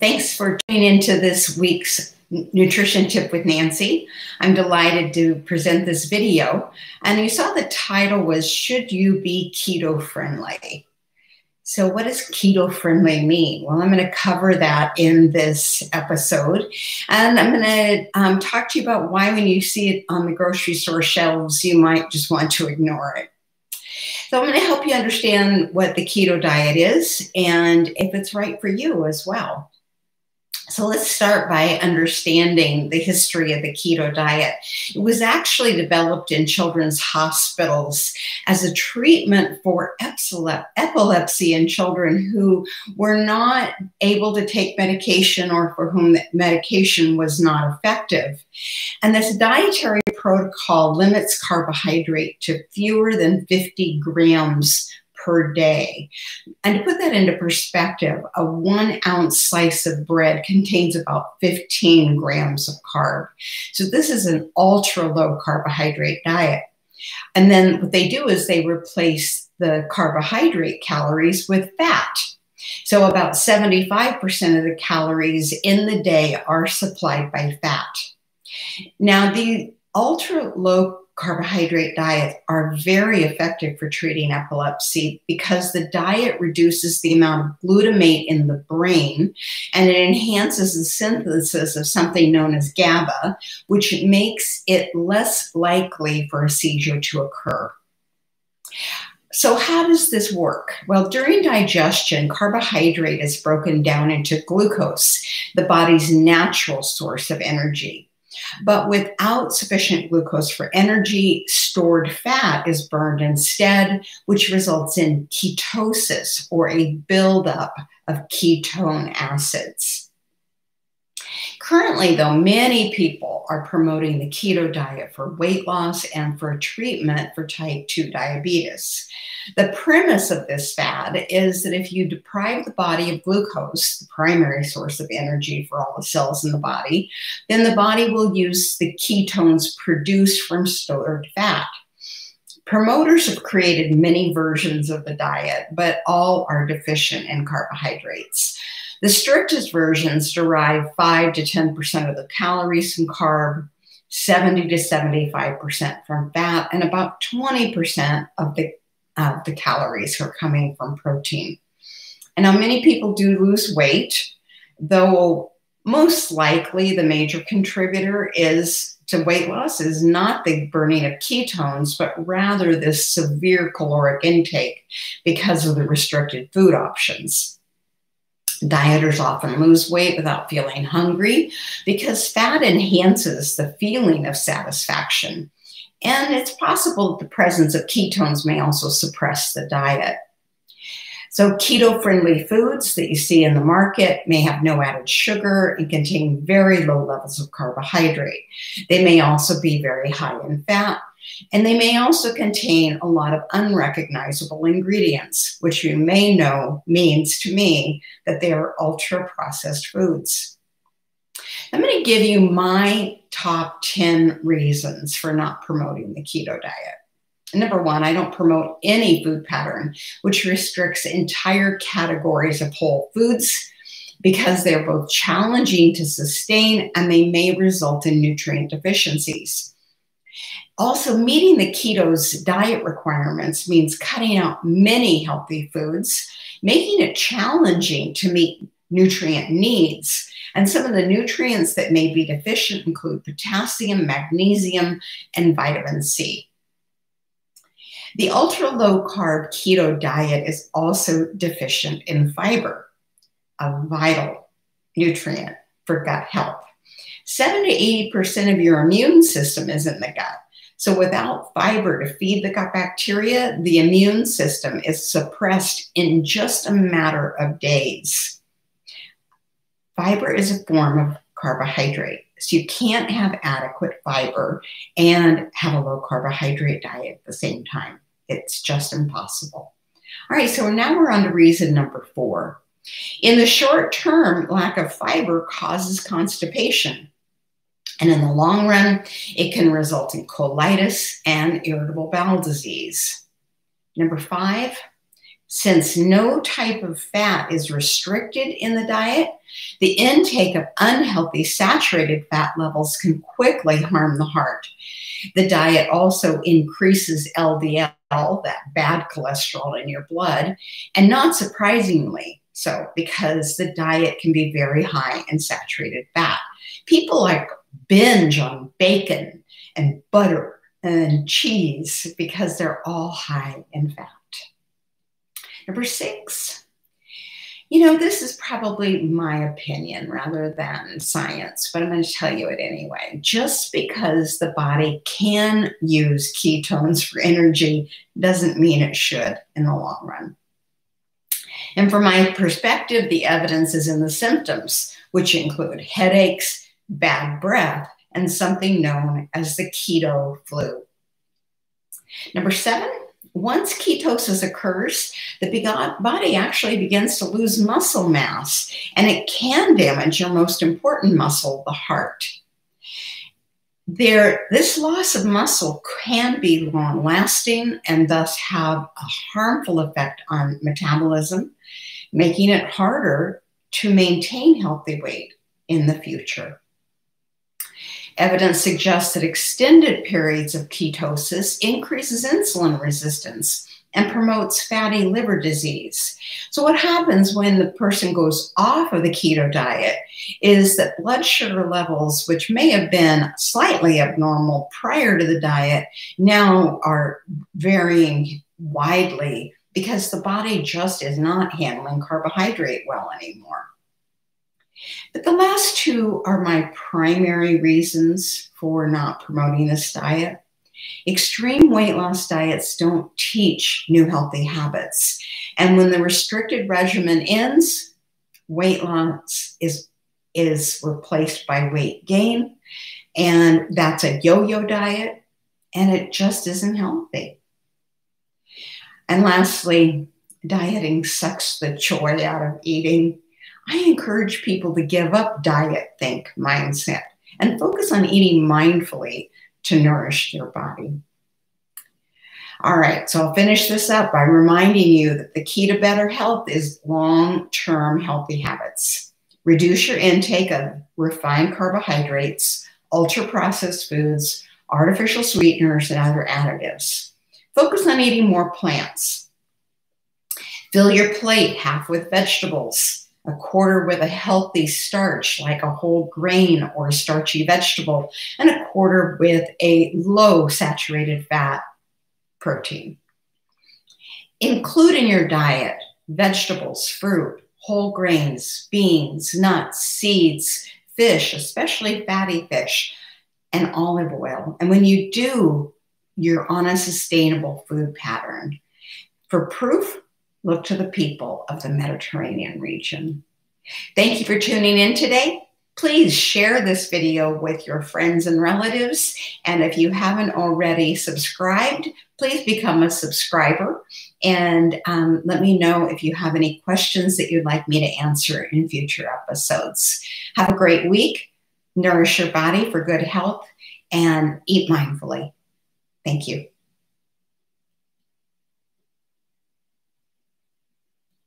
Thanks for tuning into this week's Nutrition Tip with Nancy. I'm delighted to present this video. And you saw the title was Should You Be Keto Friendly? So, what does keto friendly mean? Well, I'm going to cover that in this episode. And I'm going to um, talk to you about why, when you see it on the grocery store shelves, you might just want to ignore it. So, I'm going to help you understand what the keto diet is and if it's right for you as well. So let's start by understanding the history of the keto diet. It was actually developed in children's hospitals as a treatment for epilepsy in children who were not able to take medication or for whom medication was not effective. And this dietary protocol limits carbohydrate to fewer than 50 grams per day. And to put that into perspective, a one ounce slice of bread contains about 15 grams of carb. So this is an ultra low carbohydrate diet. And then what they do is they replace the carbohydrate calories with fat. So about 75% of the calories in the day are supplied by fat. Now, the ultra low carbohydrate diets are very effective for treating epilepsy because the diet reduces the amount of glutamate in the brain and it enhances the synthesis of something known as GABA, which makes it less likely for a seizure to occur. So, how does this work? Well, during digestion, carbohydrate is broken down into glucose, the body's natural source of energy. But without sufficient glucose for energy, stored fat is burned instead, which results in ketosis or a buildup of ketone acids. Currently, though, many people are promoting the keto diet for weight loss and for treatment for type 2 diabetes. The premise of this fad is that if you deprive the body of glucose, the primary source of energy for all the cells in the body, then the body will use the ketones produced from stored fat. Promoters have created many versions of the diet, but all are deficient in carbohydrates. The strictest versions derive 5 to 10% of the calories from carb, 70 to 75% from fat, and about 20% of the, uh, the calories are coming from protein. And now many people do lose weight, though most likely the major contributor is to weight loss is not the burning of ketones, but rather this severe caloric intake because of the restricted food options. Dieters often lose weight without feeling hungry because fat enhances the feeling of satisfaction. And it's possible that the presence of ketones may also suppress the diet. So, keto friendly foods that you see in the market may have no added sugar and contain very low levels of carbohydrate. They may also be very high in fat and they may also contain a lot of unrecognizable ingredients, which you may know means to me that they are ultra processed foods. I'm going to give you my top 10 reasons for not promoting the keto diet. Number one, I don't promote any food pattern which restricts entire categories of whole foods because they're both challenging to sustain and they may result in nutrient deficiencies. Also, meeting the keto's diet requirements means cutting out many healthy foods, making it challenging to meet nutrient needs. And some of the nutrients that may be deficient include potassium, magnesium, and vitamin C. The ultra low carb keto diet is also deficient in fiber, a vital nutrient for gut health. 70 to 80% of your immune system is in the gut. So without fiber to feed the gut bacteria, the immune system is suppressed in just a matter of days. Fiber is a form of carbohydrate. So you can't have adequate fiber and have a low carbohydrate diet at the same time. It's just impossible. All right, so now we're on to reason number four. In the short term, lack of fiber causes constipation. And in the long run, it can result in colitis and irritable bowel disease. Number five, Since no type of fat is restricted in the diet, the intake of unhealthy saturated fat levels can quickly harm the heart. The diet also increases LDL, that bad cholesterol in your blood, and not surprisingly so, because the diet can be very high in saturated fat. People like binge on bacon and butter and cheese because they're all high in fat. Number six, you know, this is probably my opinion rather than science, but I'm going to tell you it anyway. Just because the body can use ketones for energy doesn't mean it should in the long run. And from my perspective, the evidence is in the symptoms, which include headaches, bad breath, and something known as the keto flu. Number seven, once ketosis occurs, the body actually begins to lose muscle mass, and it can damage your most important muscle, the heart. There, this loss of muscle can be long lasting and thus have a harmful effect on metabolism, making it harder to maintain healthy weight in the future. Evidence suggests that extended periods of ketosis increases insulin resistance and promotes fatty liver disease. So, what happens when the person goes off of the keto diet is that blood sugar levels, which may have been slightly abnormal prior to the diet, now are varying widely because the body just is not handling carbohydrate well anymore. But the last two are my primary reasons for not promoting this diet. Extreme weight loss diets don't teach new healthy habits. And when the restricted regimen ends, weight loss is, is replaced by weight gain. And that's a yo yo diet, and it just isn't healthy. And lastly, dieting sucks the joy out of eating. I encourage people to give up diet think mindset and focus on eating mindfully to nourish their body. All right, so I'll finish this up by reminding you that the key to better health is long term healthy habits. Reduce your intake of refined carbohydrates, ultra processed foods, artificial sweeteners, and other additives. Focus on eating more plants. Fill your plate half with vegetables a quarter with a healthy starch like a whole grain or a starchy vegetable, and a quarter with a low saturated fat protein. Include in your diet vegetables, fruit, whole grains, beans, nuts, seeds, fish, especially fatty fish, and olive oil. And when you do, you're on a sustainable food pattern. For proof, look to the people of the Mediterranean region. Thank you for tuning in today. Please share this video with your friends and relatives. And if you haven't already subscribed, please become a subscriber and um, let me know if you have any questions that you'd like me to answer in future episodes. Have a great week. Nourish your body for good health and eat mindfully. Thank you.